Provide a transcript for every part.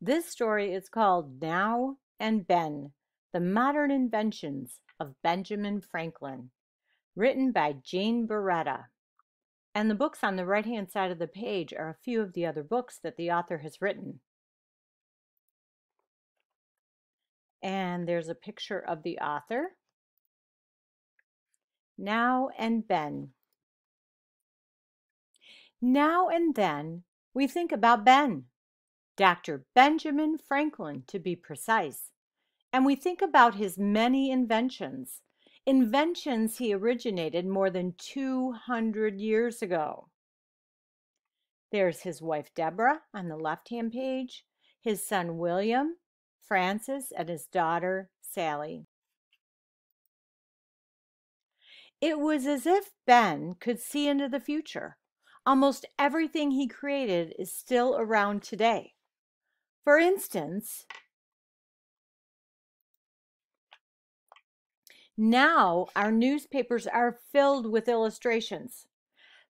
This story is called Now and Ben The Modern Inventions of Benjamin Franklin, written by Gene Barretta. And the books on the right hand side of the page are a few of the other books that the author has written. And there's a picture of the author. Now and Ben. Now and then we think about Ben, Dr. Benjamin Franklin to be precise, and we think about his many inventions, inventions he originated more than 200 years ago. There's his wife Deborah on the left hand page, his son William, Francis, and his daughter Sally. It was as if Ben could see into the future. Almost everything he created is still around today. For instance, now our newspapers are filled with illustrations.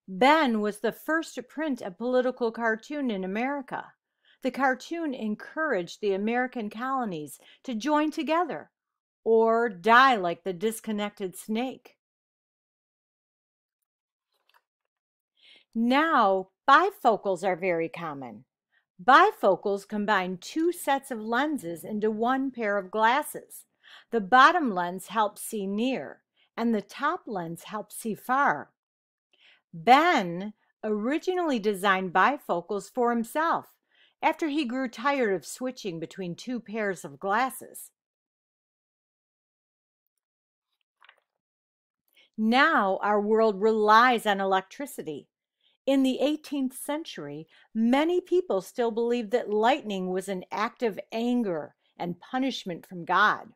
Ben was the first to print a political cartoon in America. The cartoon encouraged the American colonies to join together or die like the disconnected snake. Now, bifocals are very common. Bifocals combine two sets of lenses into one pair of glasses. The bottom lens helps see near, and the top lens helps see far. Ben originally designed bifocals for himself after he grew tired of switching between two pairs of glasses. Now our world relies on electricity. In the 18th century, many people still believed that lightning was an act of anger and punishment from God.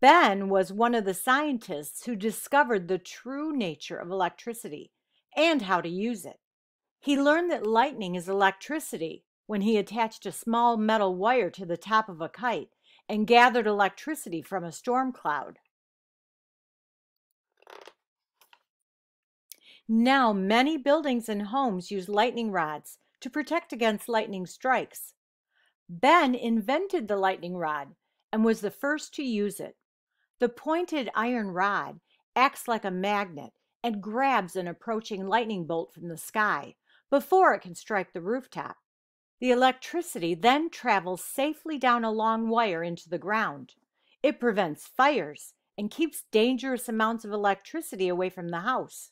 Ben was one of the scientists who discovered the true nature of electricity and how to use it. He learned that lightning is electricity when he attached a small metal wire to the top of a kite and gathered electricity from a storm cloud. Now, many buildings and homes use lightning rods to protect against lightning strikes. Ben invented the lightning rod and was the first to use it. The pointed iron rod acts like a magnet and grabs an approaching lightning bolt from the sky before it can strike the rooftop. The electricity then travels safely down a long wire into the ground. It prevents fires and keeps dangerous amounts of electricity away from the house.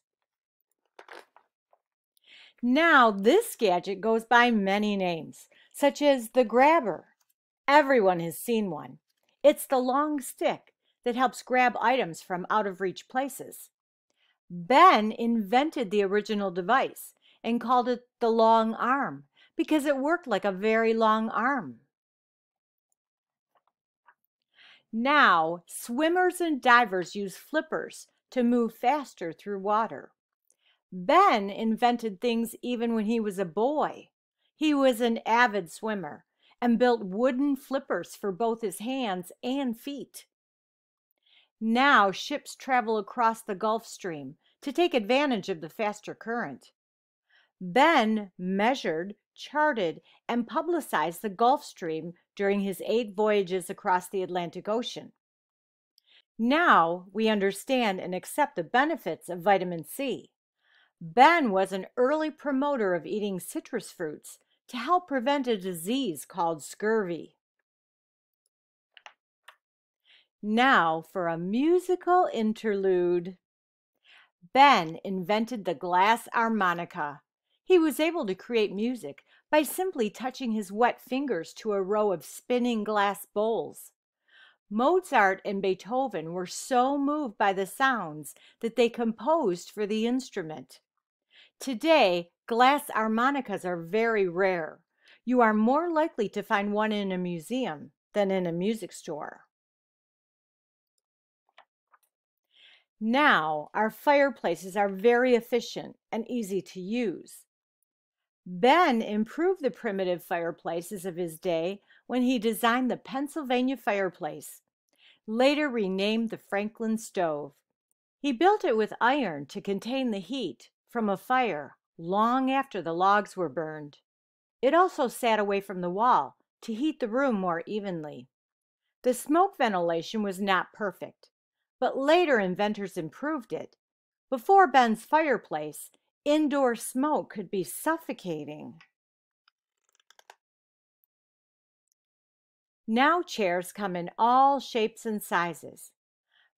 Now, this gadget goes by many names, such as the grabber. Everyone has seen one. It's the long stick that helps grab items from out of reach places. Ben invented the original device and called it the long arm because it worked like a very long arm. Now, swimmers and divers use flippers to move faster through water. Ben invented things even when he was a boy. He was an avid swimmer and built wooden flippers for both his hands and feet. Now ships travel across the Gulf Stream to take advantage of the faster current. Ben measured, charted, and publicized the Gulf Stream during his eight voyages across the Atlantic Ocean. Now we understand and accept the benefits of vitamin C. Ben was an early promoter of eating citrus fruits to help prevent a disease called scurvy. Now for a musical interlude. Ben invented the glass harmonica. He was able to create music by simply touching his wet fingers to a row of spinning glass bowls. Mozart and Beethoven were so moved by the sounds that they composed for the instrument. Today, glass harmonicas are very rare. You are more likely to find one in a museum than in a music store. Now, our fireplaces are very efficient and easy to use. Ben improved the primitive fireplaces of his day when he designed the Pennsylvania fireplace, later renamed the Franklin stove. He built it with iron to contain the heat from a fire long after the logs were burned. It also sat away from the wall to heat the room more evenly. The smoke ventilation was not perfect, but later inventors improved it. Before Ben's fireplace, indoor smoke could be suffocating. Now chairs come in all shapes and sizes.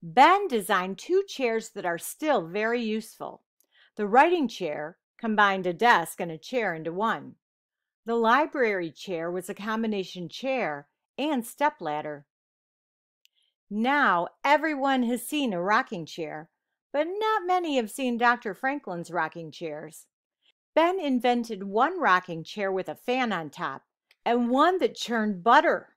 Ben designed two chairs that are still very useful. The writing chair combined a desk and a chair into one. The library chair was a combination chair and stepladder. Now everyone has seen a rocking chair, but not many have seen Dr. Franklin's rocking chairs. Ben invented one rocking chair with a fan on top and one that churned butter.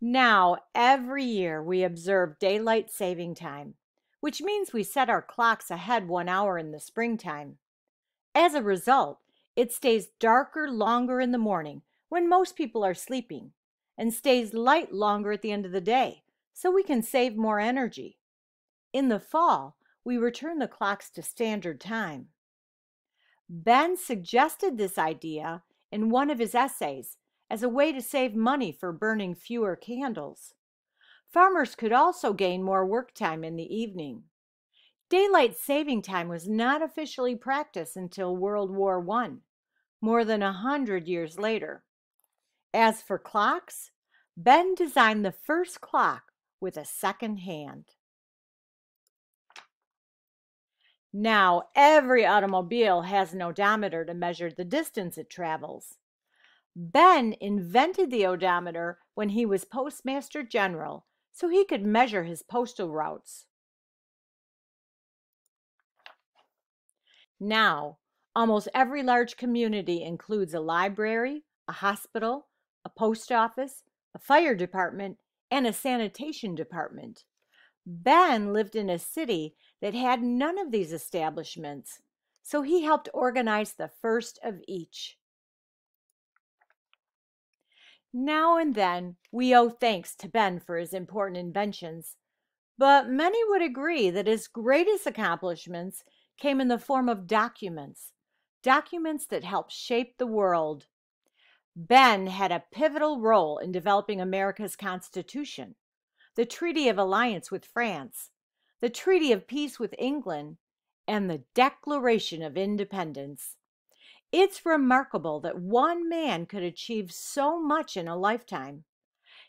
Now, every year we observe daylight saving time, which means we set our clocks ahead one hour in the springtime. As a result, it stays darker longer in the morning when most people are sleeping and stays light longer at the end of the day so we can save more energy. In the fall, we return the clocks to standard time. Ben suggested this idea in one of his essays as a way to save money for burning fewer candles. Farmers could also gain more work time in the evening. Daylight saving time was not officially practiced until World War I, more than a hundred years later. As for clocks, Ben designed the first clock with a second hand. Now, every automobile has an odometer to measure the distance it travels. Ben invented the odometer when he was Postmaster General so he could measure his postal routes. Now, almost every large community includes a library, a hospital, a post office, a fire department, and a sanitation department. Ben lived in a city that had none of these establishments, so he helped organize the first of each. Now and then, we owe thanks to Ben for his important inventions, but many would agree that his greatest accomplishments came in the form of documents, documents that helped shape the world. Ben had a pivotal role in developing America's Constitution, the Treaty of Alliance with France, the Treaty of Peace with England, and the Declaration of Independence. It's remarkable that one man could achieve so much in a lifetime.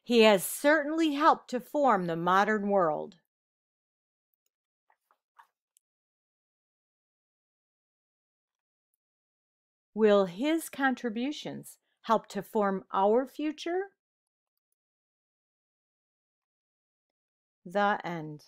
He has certainly helped to form the modern world. Will his contributions help to form our future? The end.